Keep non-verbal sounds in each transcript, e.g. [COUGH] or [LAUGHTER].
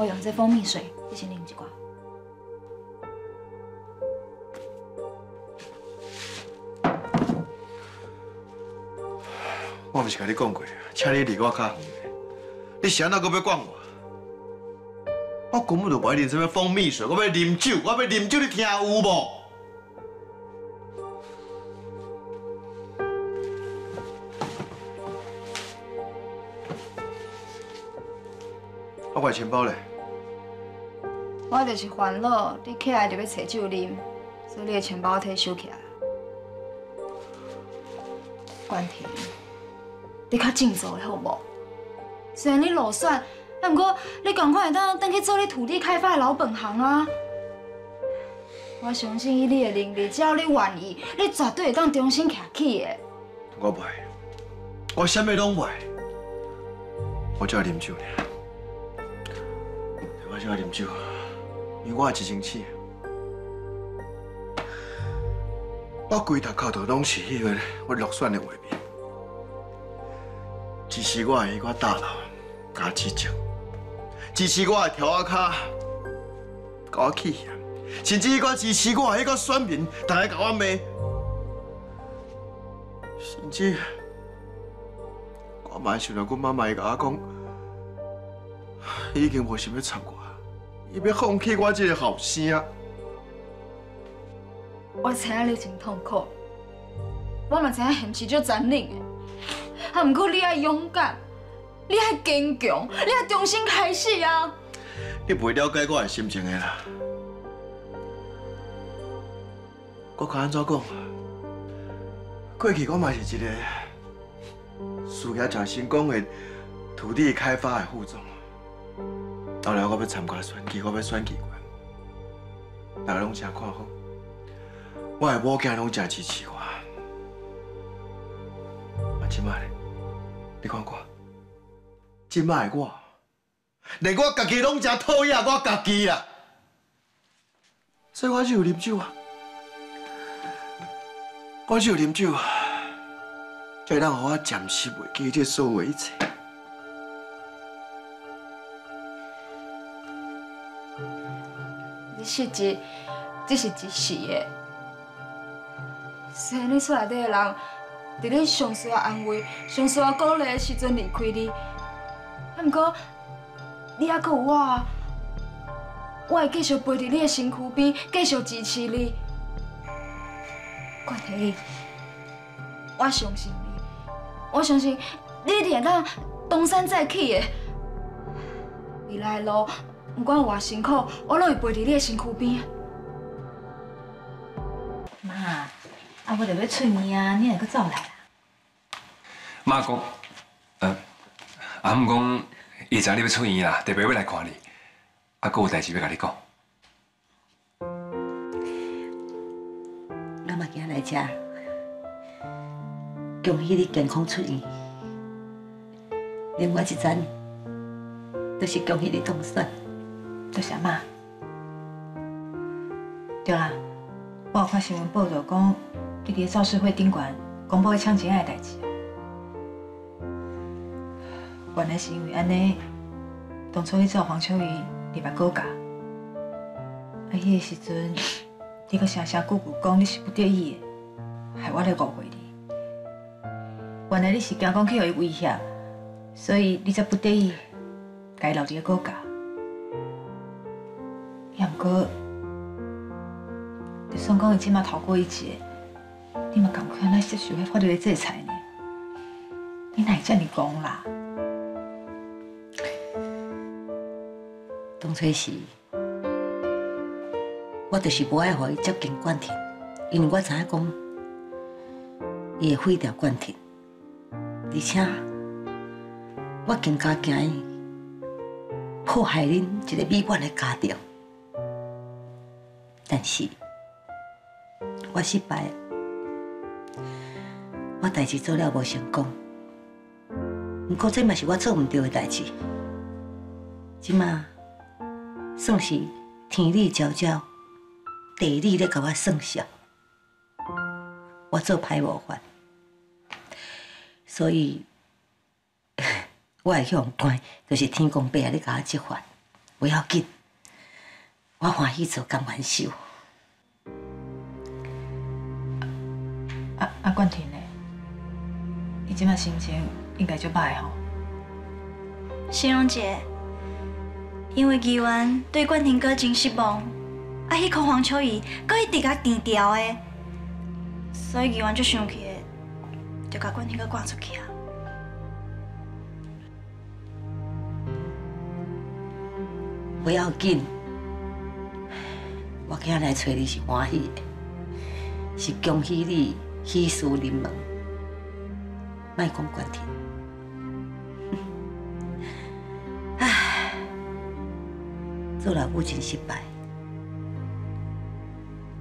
我用这蜂蜜水，你先啉一罐。我不是跟你讲过，请你离我较远你谁哪个要管我？我根本就不爱啉什么蜂蜜水，我要啉酒，我要啉酒，你听有无？我的钱包嘞？我就是烦恼，你起来就要找酒啉，所以你的钱包替收起来。关婷，你较振作的好无？虽然你落选，但不过你赶快会当登去做你土地开发的老本行啊！我相信以你的能力，只要你愿意，你绝对会当重新站起的。我不会，我什么拢不会，我只要啉酒尔。我只要啉酒，因我是一生气。我规头口头拢是因为我落选的画面，支持我的迄个大佬加支持，支持我的条仔卡甲我气嫌，甚至迄个支持我的迄个选民，大家甲我骂，甚至我嘛想到，我妈妈会甲我讲，已经无想要插我，伊要放弃我这个后生。我知影你真痛苦，我嘛知影现实足残忍的，啊，不过你爱勇敢，你爱坚强，你爱重新开始啊！你不会了解我的心情的啦。我看安怎讲？过去我嘛是一个事业真成功的土地开发的副总，后来我要参加选举，我要选议员，大家拢真看好。我的某囝拢真支持我，啊，即摆咧，你看我，即摆的我，连我家己拢真讨厌我家己啦，所以我就有啉酒啊，我就有啉酒，才会让我暂时忘记这所有一切。你实际这是一时的。虽然你厝内底的人，在你上需要安慰、上需要鼓励的时阵离开你，不过你还阁有我，我会继续陪在你的身躯边，继续支持你。关天我相信你，我相信你一定会当东山再起的。未来的路，不管有偌辛苦，我拢会陪在你的身躯边。妈。啊，我着要出院啊，你还阁走来啊？妈讲，呃，阿姆讲，伊知你要出院啦，特别要来看你，啊，阁有代志要甲你讲。我嘛今日来遮，恭喜你健康出院。另外一层，就是恭喜你当选。多谢妈。对啦，我有看新闻报道讲。伫伫造势会顶馆公布抢钱的代志，原来是因为安尼，当初你找黄秋雨你把告假，啊，迄个时阵你阁声声句句讲你是不得已的，害我来误会你。原来你是惊讲去互伊威胁，所以你才不得已该留伫个告假。也毋过，就算讲伊即马逃过一劫。你嘛赶快来接受法律的制裁呢？你哪会这样讲啦？当初时，我就是不爱让伊接近冠廷，因为我知影讲，伊会毁掉冠廷，而且我更加惊伊破坏恁一个美满的家庭。但是，我失败。我代志做了无成功，不过这嘛是我做唔对的代志。即嘛算是天理昭昭，地理咧甲我算账，我做歹无法，所以 [LAUGHS] 我会向关，就是天公伯啊咧甲我执法。不要紧，我欢喜做甘愿受。啊啊，冠廷呢？伊即马心情应该就歹吼。形容姐，因为议员对冠廷哥真失望，啊，迄颗黄秋怡搁一直甲低调的，所以议员就生气的，就甲冠廷哥赶出去啊。不要紧，我今日来找你是欢喜的，是恭喜你喜事临门，莫讲关天。唉，做老母亲失败，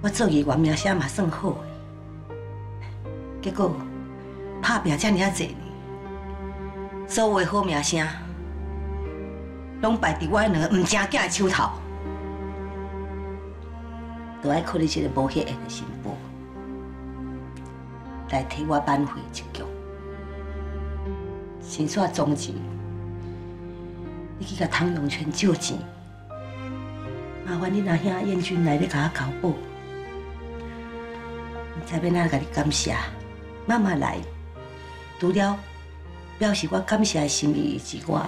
我做议员名声嘛算好的，结果拍拼遮尔啊济年，所有的好名声。拢败伫我两个唔正经的手头，都爱靠你这个无血缘的新妇来替我挽回一局。先煞终钱，你去甲汤永泉借钱，麻烦你阿兄燕军来要甲我交保，唔知要哪甲你感谢，慢慢来。除了表示我感谢的心意之外，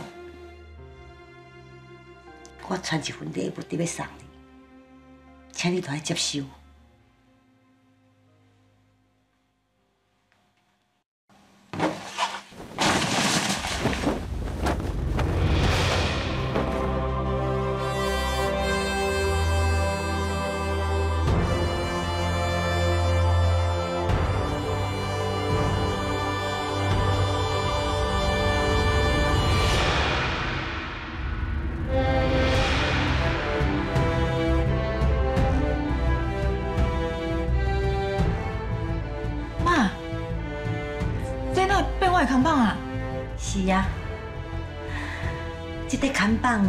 我传一份礼物，要送，请你都爱接受。的扛棒啊！是啊，这个看板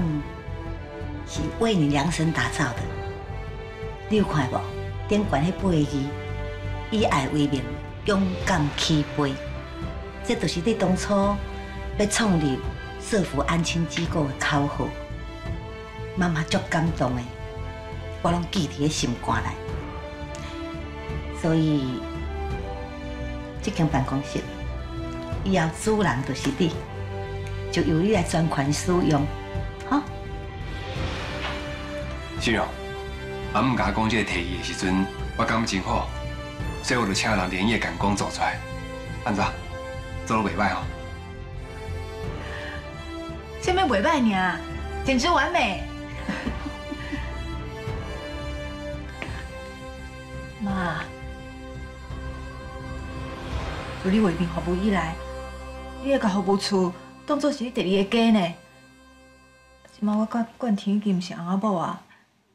是为你量身打造的，你有看无？顶悬迄八个字，以爱为名，勇敢起飞。这就是你当初要创立社福安亲机构的口号。妈妈足感动的，我拢记伫个心肝内。所以，这间办公室以后主人就是你，就由你来专权使用，哈？新荣，阿姆甲我讲这个提议的时阵，我感觉真好，所以我就请人连夜赶工做出来。安怎？做得袂歹哦。下面袂歹呢，简直完美。[LAUGHS] 妈，自你为民服务以来，你会甲服务处当作是你第二个家呢。即马我甲冠廷已经毋是翁仔某啊，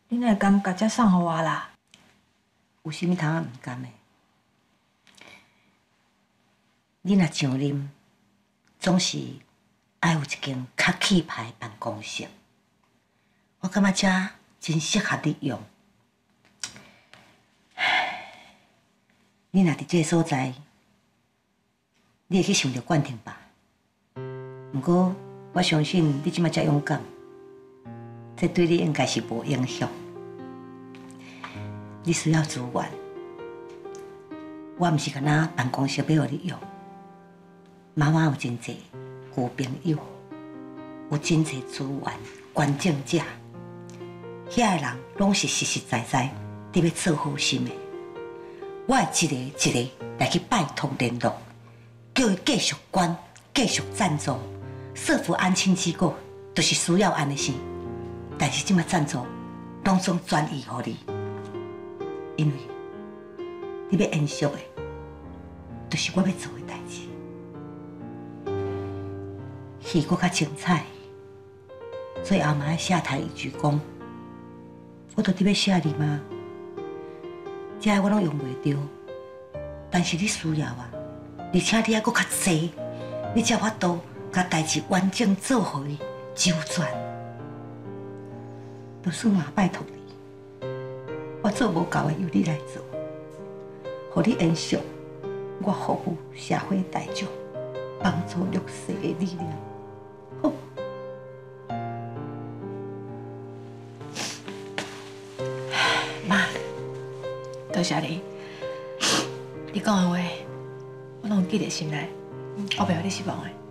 你哪会敢甲这送互我啦？有啥物通啊毋甘的？你若上任，总是爱有一间较气派的办公室。我感觉遮真适合你用。唉，[SIGHS] 你若伫这个所在，你会去想着冠廷吧？毋过我相信你即马遮勇敢，这对你应该是无影响。你需要资源，我毋是干那办公室要互你用。妈妈有真济旧朋友，有真济资源，捐赠者，遐个人拢是实实在在伫要做好心的。我一个一个来去拜托联络，叫伊继续捐，继续赞助。社福安亲机构就是需要安尼生，但是即卖赞助拢总转移互你，因为你要延续的，就是我要做的代志。戏搁较精彩，最后嘛要下台一鞠躬，我到底要写你吗？这个我拢用袂着，但是你需要啊，而且你还佫较细，你才法度甲代志完整做好伊周转。老师我拜托你，我做无够的由你来做，互你延续我服务社会大众、帮助弱势的力量。好，妈，多谢你，你讲的话。拢记在心内，我袂互你失望的。